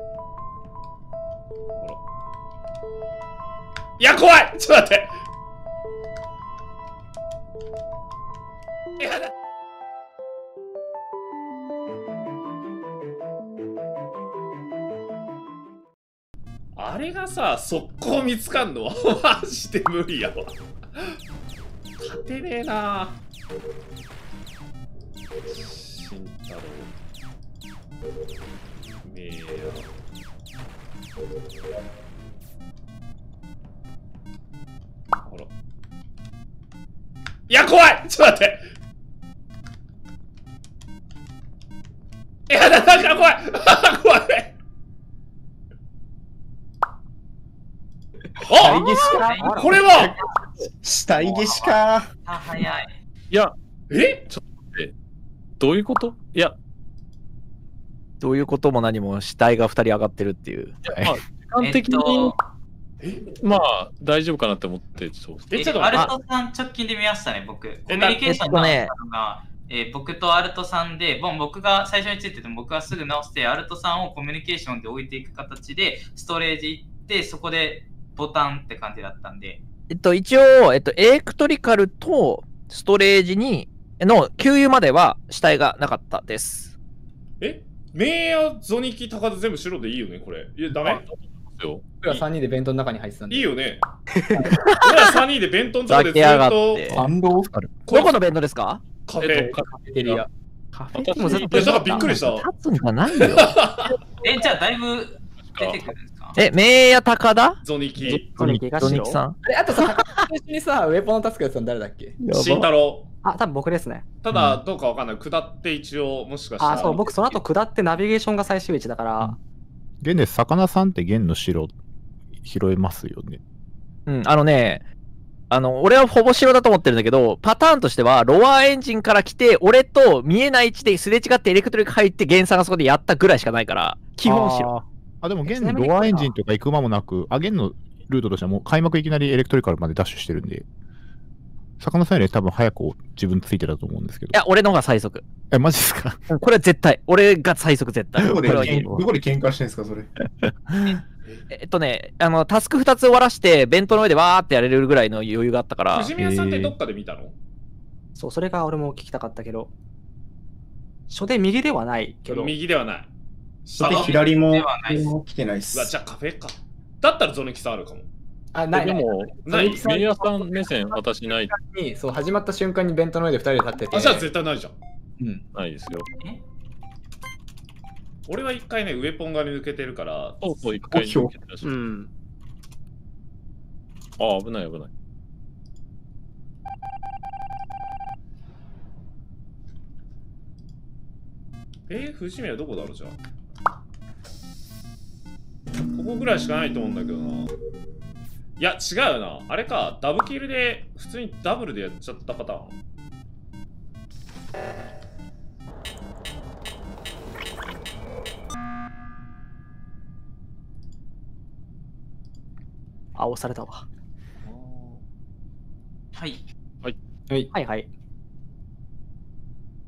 ら。いや怖い。ちょっと待って。あれがさ速攻見つかんの？は マジで無理やわ。勝てねえな。慎太郎。名やあらいや怖い ちょっと待っていやだなんか怖い 怖い あ？これは死体消しか。あ、早い。いや、えどういうこといや、どういうことも何も死体が2人上がってるっていう。まあ、時間的に、まあ、大丈夫かなって思って、そう。えちょっとアル待ってトさん直近で見ましたね、僕。コえミュニケーションがあえっったのが、えー僕とアルトさんで、もう僕が最初についてても僕がすぐ直して、アルトさんをコミュニケーションで置いていく形で、ストレージ行って、そこでボタンって感じだったんで、えっと、一応、えっと、エレクトリカルとストレージに、の給油までは死体がなかったです。え？名やゾニキ高田全部白でいいよねこれ。いやダメ。よ。僕ら3人で弁当の中に入ってたんで。いいよね。俺ら3人で弁当のとこでずっとて。感動こどこの弁当ですか？カフェ。えっと、カフェテリア。カフェでもずっいやだからびっくりした。立つんじゃないよ。え、じゃあだいぶ出てくるんですか？え、名や高田？ゾニキトニキがドニ白キさんあとさ、高田と一緒にさ、ウェポンのタスクやってたの誰だっけ？慎太郎。あ、多分僕ですね。ただどうかわかんない。下って一応もしかしたらあ、そう、僕その後下ってナビゲーションが最終位置だから、現で、魚さんって現の白拾えますよね。うん、あのね、あの、俺はほぼ白だと思ってるんだけど、パターンとしては、ロアーエンジンから来て、俺と見えない位置ですれ違ってエレクトリック入って、原産がそこでやったぐらいしかないから、基本白。あでも現ちなみにロアエンジンとか行く間もなく、あ、現のルートとしてはもう開幕いきなりエレクトリカルまでダッシュしてるんで、魚さんより多分早く自分ついてたと思うんですけど。いや、俺の方が最速。え、マジですか？うんこれは絶対。俺が最速絶対。どこでどこで喧嘩してんすか、それ。えっとね、あの、タスク2つ終わらして、弁当の上でわーってやれるぐらいの余裕があったから、藤宮さんってどっかで見たの？そう、それが俺も聞きたかったけど、初手右ではないけど、右ではないそれで左も来てないっす。じゃあカフェかだったらゾニキさんあるかもあ、ない。でも、ないメイヤさん目線、私ない、に、そう、始まった瞬間に弁当の上で2人で立ってて。あじゃあ絶対ないじゃんうん。ないですよ。俺は一回ねウェポンが抜けてるからそうそう、一回抜けてらっしゃるうん。ああ、危ない危ない。えー、藤宮どこだろうじゃあここぐらいしかないと思うんだけどないや違うよなあれかダブキルで普通にダブルでやっちゃったパターンあ、押されたわ。はい。はい。はいはい。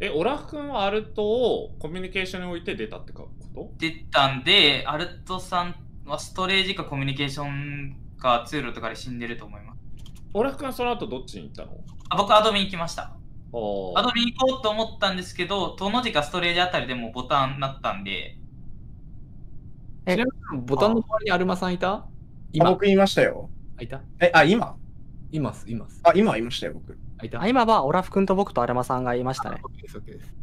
えオラフ君はアルトをコミュニケーションに置いて出たってかこと？出たんで、アルトさんはストレージかコミュニケーションか通路とかで死んでると思います。オラフ君はその後どっちに行ったの？あ僕、アドミン行きました。おアドミン行こうと思ったんですけど、との字かストレージあたりでもうボタンになったんで、えボタンの周りにアルマさんいた？あ今、僕言いましたよ。あいた？え、あ、今？います、います。あ、今言いましたよ、僕。あいた？あ今はオラフ君と僕とアルマさんがいましたね。OK です、OK です。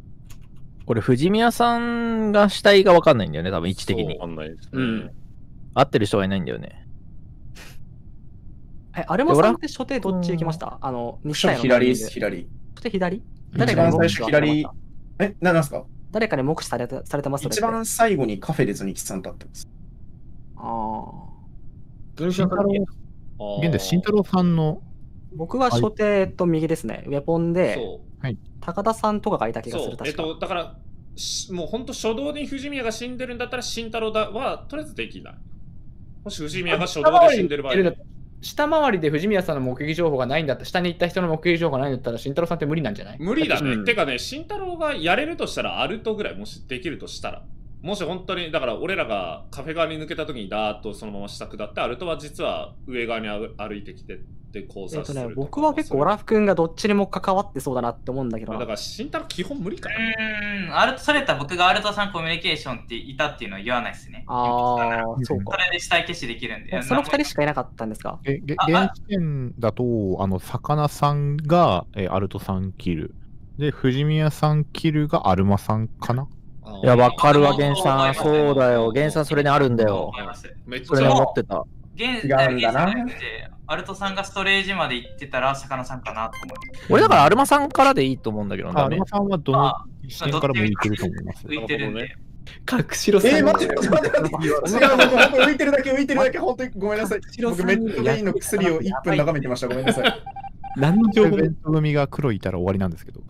これ、藤宮さんが死体が分かんないんだよね、多分位置的にわ。かんないですね。うん合ってる人がいないんだよね。え、アルマさんって初手どっち行きました？あの、西ちょっ谷のと左です、左。初手左？一誰かに番最初、目視はされ左まし。え、ななんすか？た誰かに目視されたされてます一番最後にカフェでズニキさん立ってます。ああ。ズニキさんから現で慎太郎さんの、僕は初手と右ですね。ウェポンで、高田さんとかがいた気がする、えっ。とだからしもう本当初動に藤宮が死んでるんだったら慎太郎だはとりあえずできないもし藤宮が初動で死んでる場合。下回りで藤宮さんの目撃情報がないんだったら、下に行った人の目撃情報がないんだったら、慎太郎さんって無理なんじゃない？無理だね、うん。てかね慎太郎がやれるとしたらアルトぐらいもしできるとしたらもし本当に、だから俺らがカフェ側に抜けた時にダーッとそのまま下下って、アルトは実は上側に歩歩いてきてするとか。僕は結構オラフ君がどっちにも関わってそうだなって思うんだけどな。だから、慎太郎基本無理かな。うーん、アルト、それたら僕がアルトさんコミュニケーションっていたっていうのは言わないですね。ああ、そうか。それで死体消しできるんで。えその二人しか。かいなかったんですか？え現時点だと、あの、魚さんが、えーアルトさんキル。で、藤宮さんキルがアルマさんかな？いや、わかるわ、源さん。そうだよ。源さん、それにあるんだよ。めっちそれにゃ思ってた。現違うんだな現在でアルトさんがストレージまで行ってたら、魚さんかなと思う。俺だから、アルマさんからでいいと思うんだけどアルマ。さんはどのま視点からも浮いてると思います。浮いてるんなるで。隠しろさん。えー、待って待って待って待って。違う、僕本当に浮いてるだけ浮いてるだけ、本当にごめんなさい。僕メットデインの薬を1分眺めてました。ごめんなさい。何の情報ベント組が黒いたら終わりなんですけど。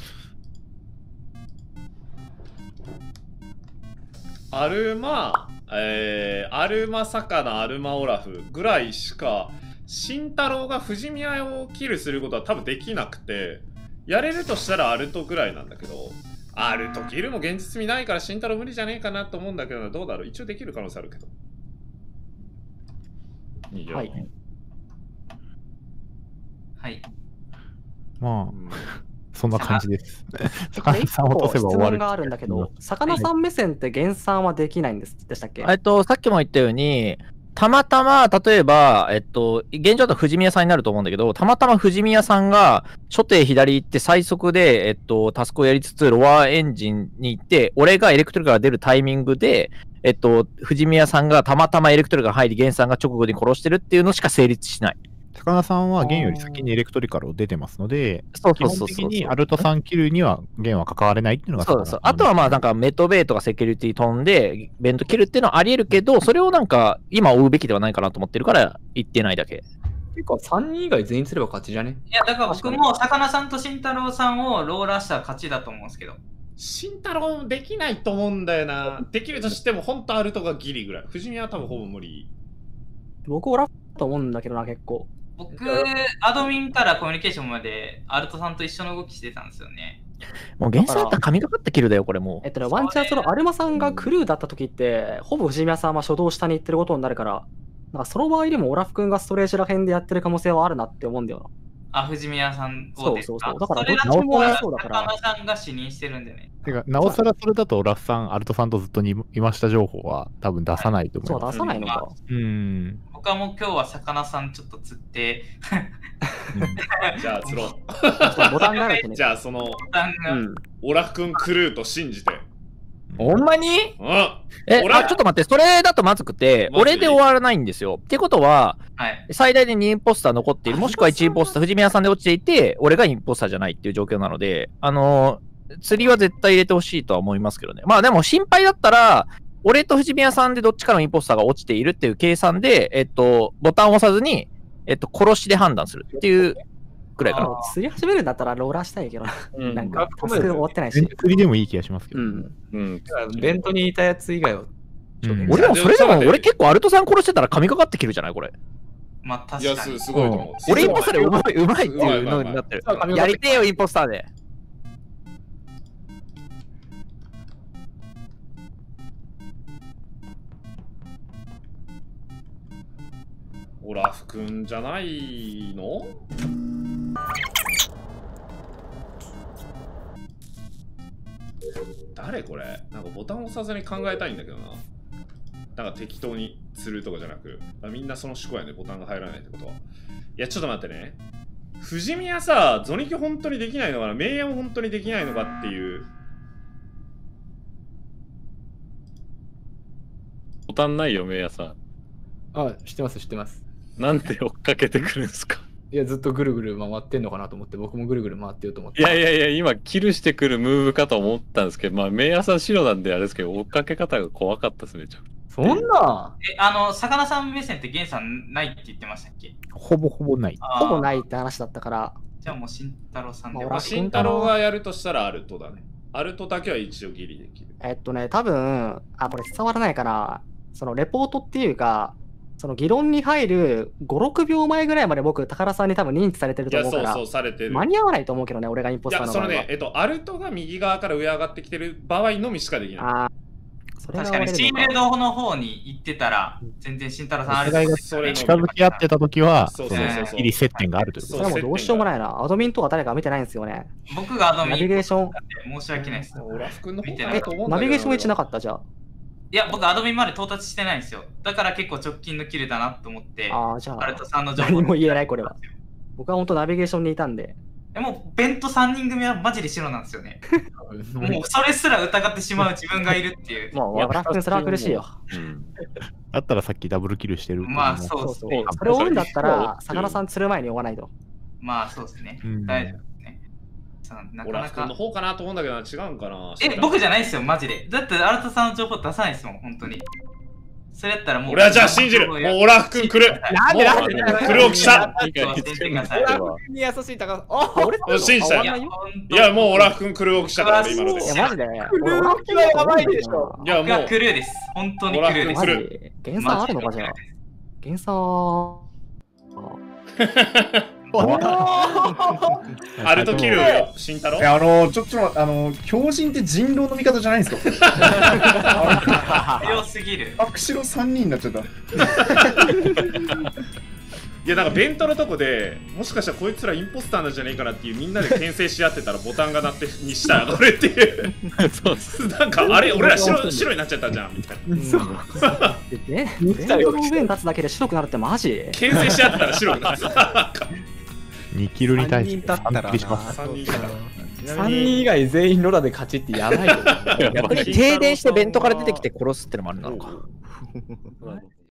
アルマ、えー、アルマ魚、アルマオラフぐらいしか、慎太郎が藤宮をキルすることは多分できなくて、やれるとしたらアルトぐらいなんだけど、アルトキルも現実味ないから慎太郎無理じゃねえかなと思うんだけど、どうだろう？一応できる可能性あるけど。いいよ。はいはい。まあう、んそんな感じです。一魚さん落とせば終わる。質問があるんだけど、魚さん目線って減算はできないんですでしたっけ？えっと、さっきも言ったように、たまたま、例えば、えっと、現状だと藤宮さんになると思うんだけど、たまたま藤宮さんが、初手左行って最速で、えっと、タスクをやりつつ、ロアエンジンに行って、俺がエレクトリカが出るタイミングで、えっと、藤宮さんがたまたまエレクトリカが入り、源さんが直後に殺してるっていうのしか成立しない。魚さんはゲンより先にエレクトリカルを出てますので、基そうそうそうそう。本的にアルトさんキルにはゲンは関われないっていうのがそうそう。あとはまあなんかメトベイとかセキュリティ飛んで、ベント切るっていうのはあり得るけど、それをなんか今追うべきではないかなと思ってるから言ってないだけ。てか、3人以外全員すれば勝ちじゃね？いや、だから僕も魚さんと慎太郎さんをローラーしたら勝ちだと思うんですけど。慎太郎できないと思うんだよな。できるとしても、本当アルトがギリぐらい。藤宮は多分ほぼ無理。僕オラフと思うんだけどな、結構。僕、アドミンからコミュニケーションまでアルトさんと一緒の動きしてたんですよね。もう原産だったら神がかったキルだよ、これもえっとね、ワンチャンそのアルマさんがクルーだった時って、ほぼ藤宮さんは初動下に行ってることになるから、なんかその場合でもオラフ君がストレージら辺でやってる可能性はあるなって思うんだよあ、藤宮さんをそうそうそうだからそれだとそうだから魚さんが死認してるんでね。てか、なおさらそれだとラフさん、アルトさんとずっとにいました情報は多分出さないと思います。出さないのか。うん。僕はもう今日は魚さんちょっと釣って、じゃあ、釣ろそうボタンがある。ね じ。ゃあ、その、ボタンが、うん。オラフ君クルーと信じて。ほんまに？うん。え、俺あ、ちょっと待って、それだとまずくて、俺で終わらないんですよ。ってことは、はい。最大で2インポスター残っている、もしくは1インポスター、藤宮さんで落ちていて、俺がインポスターじゃないっていう状況なので、あのー釣りは絶対入れてほしいとは思いますけどね。まあでも心配だったら、俺と藤宮さんでどっちかのインポスターが落ちているっていう計算で、えっと、ボタンを押さずに、えっと、殺しで判断するっていうくらいかな。あ釣り始めるんだったらローラーしたいけどな。うんなんか、タスク終わってないし。釣りでもいい気がしますけど。うん。うん。ベントにいたやつ以外は。うん俺でもそれでも俺結構アルトさん殺してたら神がかってきるじゃないこれ。まあ確いや、すかに。すごいと思う。俺インポスターでうまい、うまいっていうのになってるやりてえよ、インポスターで。オラフ君じゃないの？誰これ？なんかボタン押さずに考えたいんだけどな。なんか適当に釣るとかじゃなく、あみんなその思考やね、ボタンが入らないってことは。いや、ちょっと待ってね。藤宮さ、ゾニキ本当にできないのかな？名誉も本当にできないのかっていう。ボタンないよ、メイヤさん。あ、知ってます、知ってます。なんで追っかけてくるんですか？いや、ずっとぐるぐる回ってんのかなと思って、僕もぐるぐる回ってようと思って。いやいやいや、今、キルしてくるムーブかと思ったんですけど、まあ、メイヤさん白なんであれですけど、追っかけ方が怖かったですね、ちょっと。そんな？え、あの、魚さん目線ってゲンさんないって言ってましたっけ？ほぼほぼない。い。ほぼないって話だったから、じゃあもう慎太郎さんでまあ。慎太郎がやるとしたらアルトだね。アルトだけは一応ギリできる。えっとね、多分、あ、これ伝わらないかな。そのレポートっていうか、その議論に入る5、6秒前ぐらいまで僕、宝さんに多分認知されてるいや、と思うから、そうそう、されてる。間に合わないと思うけどね、俺がインポいや、スターの場合は。そのね、えっと、アルトが右側から上上がってきてる場合のみしかできない。あ確かに、シー割れるのルドの方に行ってたら、全然慎太郎さんあるれの近づき合ってた時は、そうそうそうそう接点があるということそれはもうどうしようもないな。アドミンとか誰か見てないんですよね。僕がアドミンナビゲーション、申し訳ないです。ナビゲーション1なかった？じゃあ。いや、僕アドミンまで到達してないんですよ。だから結構直近のキルだなと思って、ああ、じゃあアルト、さんの情報何も言えないこれは。僕は本当ナビゲーションにいたんで。えもう、ベント3人組はマジで白なんですよね。もう、それすら疑ってしまう自分がいるっていう。もう、ラフ君それは苦しいよ。うん。だったらさっきダブルキルしてるまあ、そうですね。それを追うんだったら、魚さん釣る前に追わないと。まあ、そうですねうん。大丈夫ですね。さなかなオラフ君のか。方かなと思うんだけどな違うんかなえ、僕じゃないですよ、マジで。だって、アルトさんの情報出さないですもん、本当に。それやったらもう。俺はじゃあ信じるもうオラフ君来るなんでなんでもう黒木さ信じてください。オラフ君に優しい高さ。あ、俺ん信じたよいや、いやもうオラフ君来る動きしたから俺今ので素いや、マジで。クルーキはやばいでしょ。いやもうクルーです。本当にクルーです。マオラフジ原産あるのかじゃあ。原産。アルトキルよ慎太郎？いや、あの、ちょっと、あの、強人って人狼の味方じゃないんですか？強すぎる。白白3人になっちゃった。いやなんかベントのとこでもしかしたらこいつらインポスターなんじゃねえかなっていうみんなで牽制し合ってたらボタンが鳴ってにした俺って。いう。なんかあれ俺ら白白になっちゃったじゃんみたいな。え、レンドの上に立つだけで白くなるってマジ？牽制し合ってたら白くなってたなんか2キルに対して三人だったらな3キルします。3人いたから3人以外全員ロラで勝ちってやばいよ。逆に停電してベントから出てきて殺すってのもあるなのか。